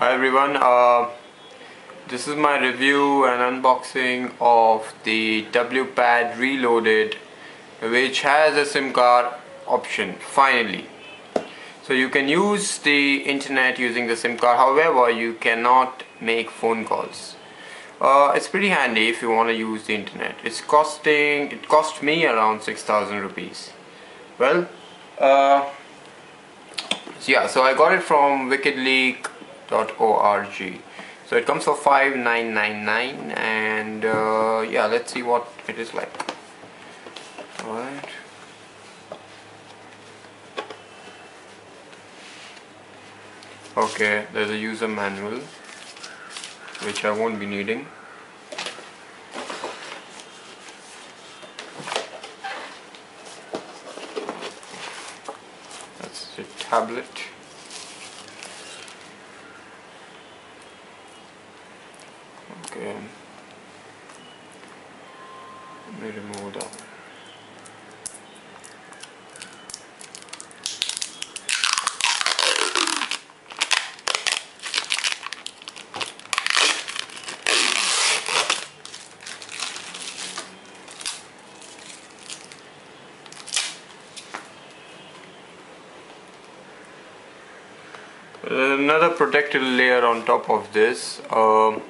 Hi everyone, uh, this is my review and unboxing of the WPAD Reloaded which has a SIM card option finally. So you can use the internet using the SIM card however you cannot make phone calls. Uh, it's pretty handy if you want to use the internet. It's costing, it cost me around 6000 rupees. Well, uh, yeah, so I got it from wickedleak.org. So it comes for 5999 and uh, yeah, let's see what it is like. Alright. Okay, there's a user manual which I won't be needing. That's the tablet. Okay. Let me remove that. Another protective layer on top of this um,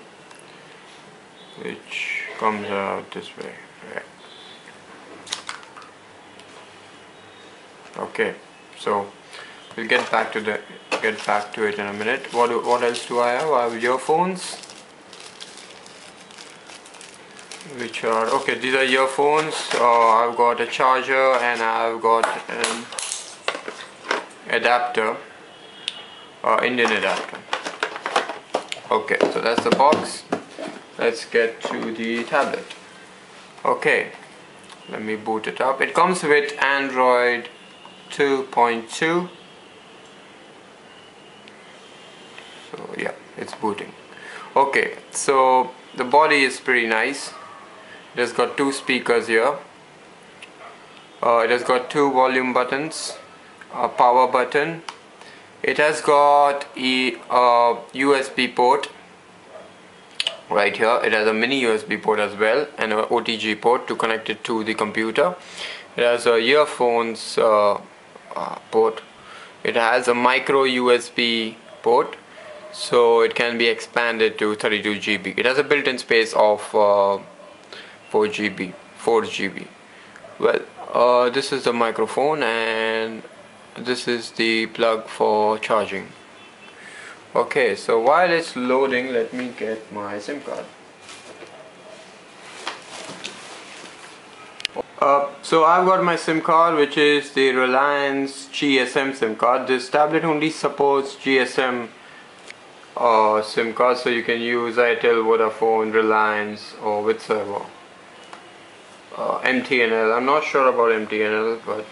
which comes out this way okay so we'll get back to the get back to it in a minute. What what else do I have? I have earphones which are okay these are earphones. Uh, I've got a charger and I've got an adapter uh, Indian adapter okay so that's the box. Let's get to the tablet. Okay let me boot it up. It comes with Android 2.2 so yeah it's booting. Okay so the body is pretty nice. It has got two speakers here. Uh, it has got two volume buttons a power button it has got a USB port right here. It has a mini USB port as well and a OTG port to connect it to the computer. It has a earphones uh, uh, port. It has a micro USB port so it can be expanded to 32 GB it has a built-in space of uh, 4 GB 4 GB well uh, this is the microphone and this is the plug for charging. Okay so while it's loading let me get my SIM card. Uh, so I've got my SIM card which is the Reliance GSM SIM card. This tablet only supports GSM uh, SIM card so you can use Airtel, Vodafone, Reliance or whichever uh, MTNL I'm not sure about MTNL but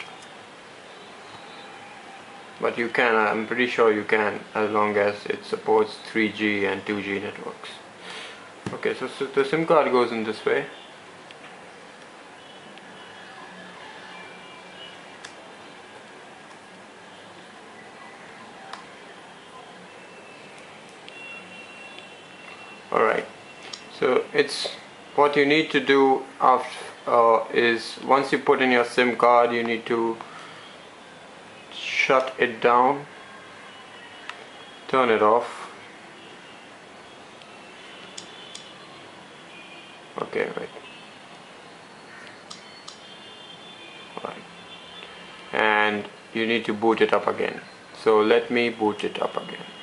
but you can I'm pretty sure you can as long as it supports 3G and 2G networks. Okay so, so the SIM card goes in this way. Alright so it's what you need to do after uh, is once you put in your SIM card you need to shut it down turn it off. Okay right. Right and you need to boot it up again. So let me boot it up again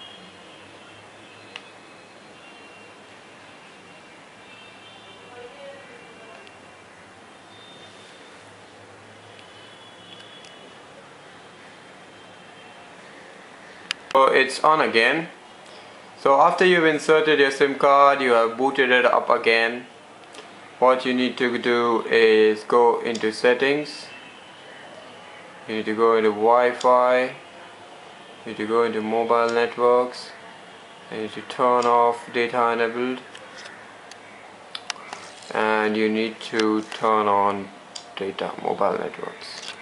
So it's on again. So after you've inserted your SIM card, you have booted it up again. What you need to do is go into settings. You need to go into Wi-Fi. You need to go into mobile networks. You need to turn off data enabled. And you need to turn on data mobile networks.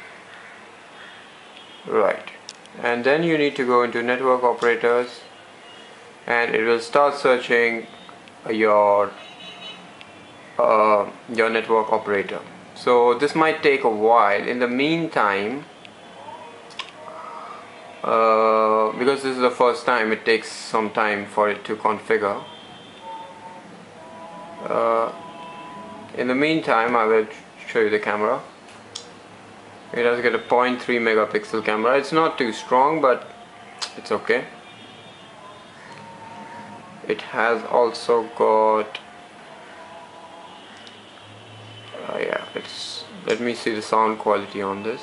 Right and then you need to go into network operators and it will start searching your uh, your network operator. So this might take a while. In the meantime uh, because this is the first time it takes some time for it to configure. Uh, in the meantime I will show you the camera it has got a 0.3 megapixel camera. It's not too strong but it's okay. It has also got uh, yeah it's let me see the sound quality on this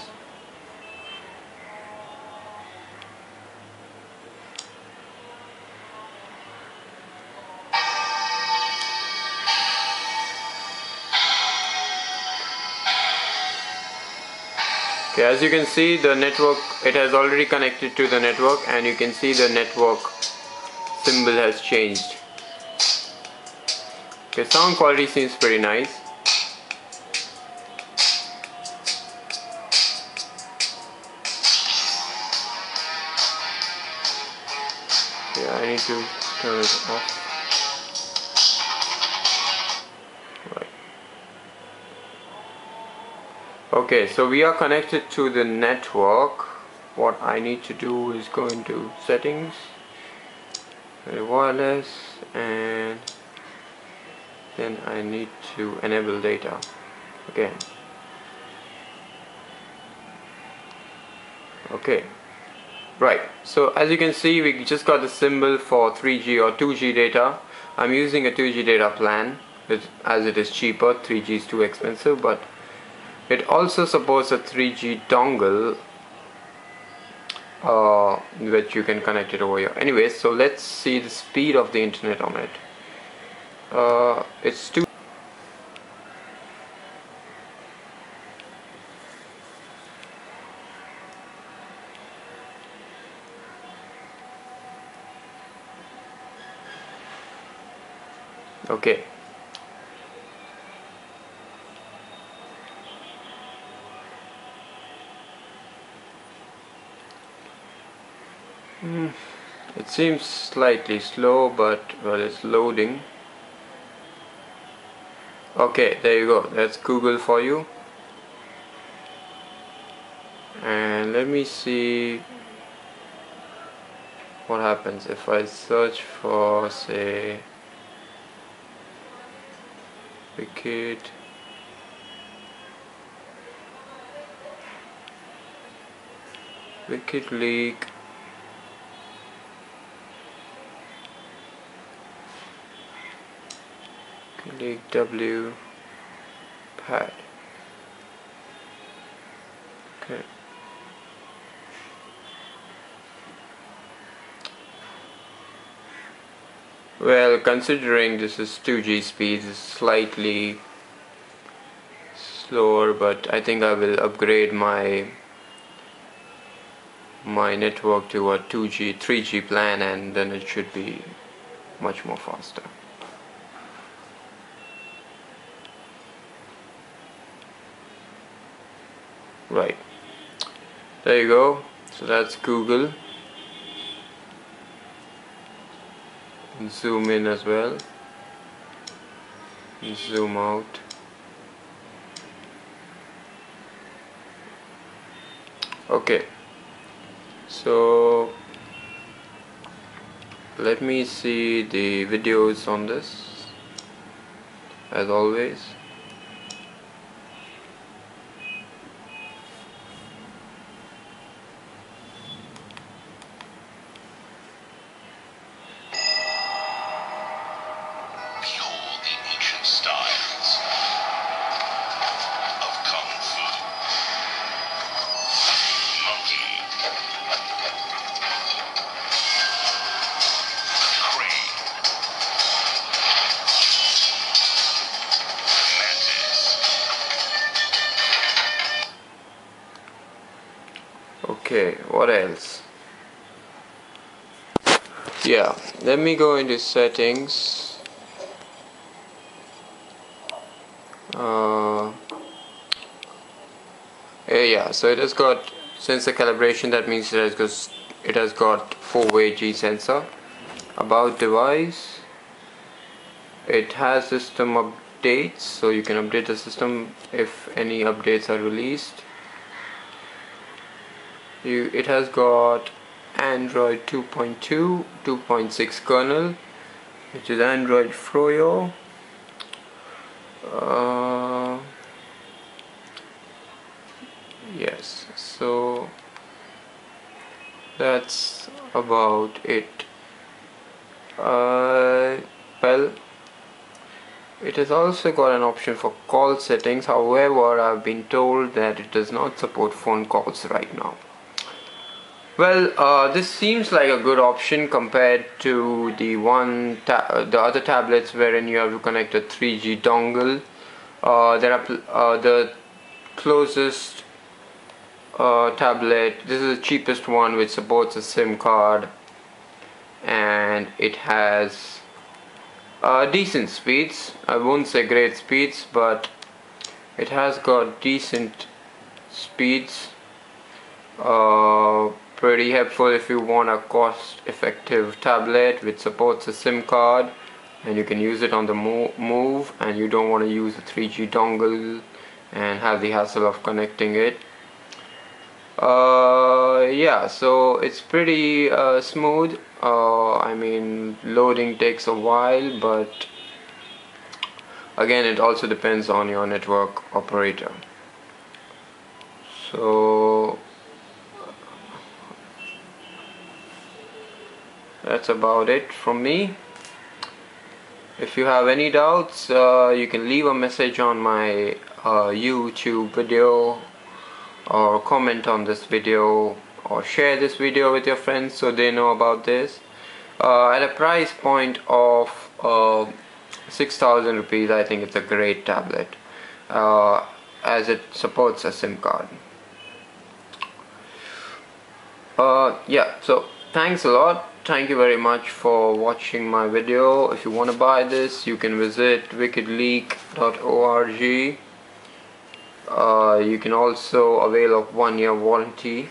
okay as you can see the network it has already connected to the network and you can see the network symbol has changed. Okay sound quality seems pretty nice. Yeah I need to turn it off okay so we are connected to the network. What I need to do is go into settings wireless and then I need to enable data okay okay right. So as you can see we just got the symbol for 3G or 2G data. I'm using a 2G data plan as it is cheaper. 3G is too expensive but it also supports a 3G dongle uh, which you can connect it over here. Anyway, so let's see the speed of the internet on it. Uh, it's two. Okay, seems slightly slow but well it's loading. Okay there you go. That's Google for you. And let me see what happens. If I search for say wicked. Wickedleak W pad. Okay. Well, considering this is 2G speed, it's slightly slower, but I think I will upgrade my my network to a 2G, 3G plan and then it should be much more faster. Right. There you go. So that's Google. Zoom in as well. Zoom out. Okay. So let me see the videos on this as always okay what else? Yeah let me go into settings. Uh, yeah so it has got sensor calibration that means it has got it has got four-way G sensor. About device it has system updates so you can update the system if any updates are released you it has got Android 2.2 2.6 kernel which is Android Froyo. Uh, yes so that's about it. Uh, well it has also got an option for call settings. However I've been told that it does not support phone calls right now well uh, this seems like a good option compared to the one the other tablets wherein you have to connect a 3G dongle. Uh, there are uh, the closest uh, tablet this is the cheapest one which supports a SIM card and it has uh, decent speeds. I won't say great speeds but it has got decent speeds. Uh, pretty helpful if you want a cost effective tablet which supports a SIM card and you can use it on the move and you don't want to use a 3G dongle and have the hassle of connecting it. Uh, yeah so it's pretty uh, smooth. Uh, I mean loading takes a while but again it also depends on your network operator. So that's about it from me. If you have any doubts uh, you can leave a message on my uh, YouTube video or comment on this video or share this video with your friends so they know about this. Uh, at a price point of uh, 6000 rupees I think it's a great tablet uh, as it supports a SIM card. Uh, yeah so thanks a lot thank you very much for watching my video. If you want to buy this you can visit wickedleak.org uh, you can also avail of one year warranty.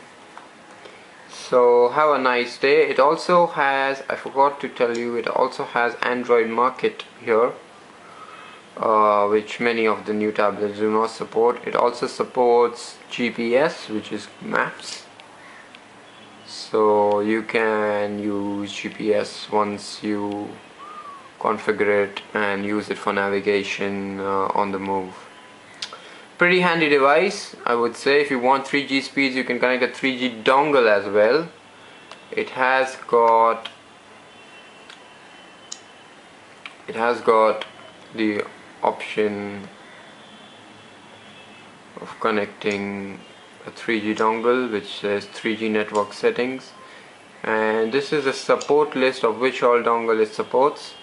So have a nice day. It also has I forgot to tell you it also has Android Market here uh, which many of the new tablets do not support. It also supports GPS which is maps so you can use GPS once you configure it and use it for navigation uh, on the move. Pretty handy device I would say. If you want 3G speeds you can connect a 3G dongle as well. It has got it has got the option of connecting a 3G dongle which says 3G network settings. And this is a support list of which all dongle it supports.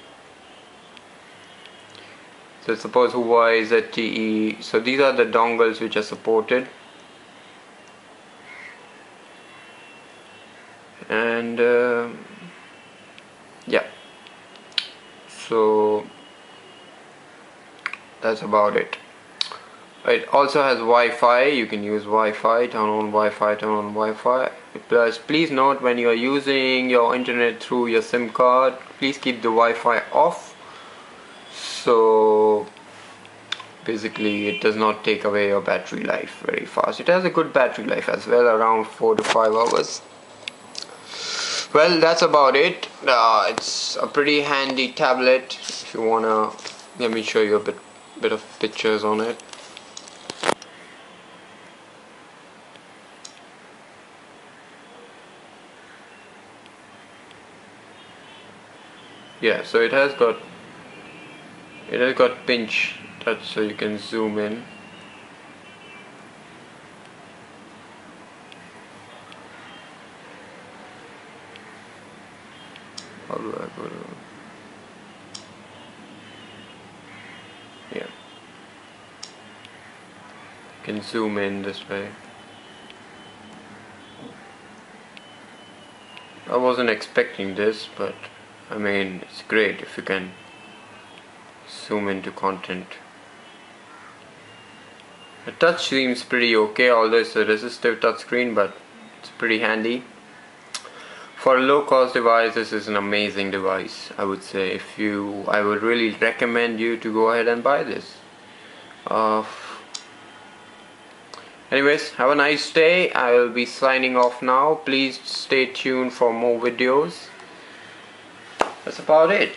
So suppose Huawei ZTE so these are the dongles which are supported. And uh, yeah. So that's about it it also has Wi-Fi. You can use Wi-Fi turn on Wi-Fi turn on Wi-Fi. Plus please note when you are using your internet through your SIM card please keep the Wi-Fi off. So basically it does not take away your battery life very fast. It has a good battery life as well around 4 to 5 hours. Well that's about it. Uh, it's a pretty handy tablet. If you wanna let me show you a bit bit of pictures on it yeah so it has got it has got pinch touch so you can zoom in. How yeah. You can zoom in this way. I wasn't expecting this but I mean it's great if you can zoom into content. The touch seems pretty okay although it's a resistive touchscreen but it's pretty handy. For a low cost device this is an amazing device I would say. If you I would really recommend you to go ahead and buy this. Uh, anyways have a nice day. I will be signing off now. Please stay tuned for more videos that's about it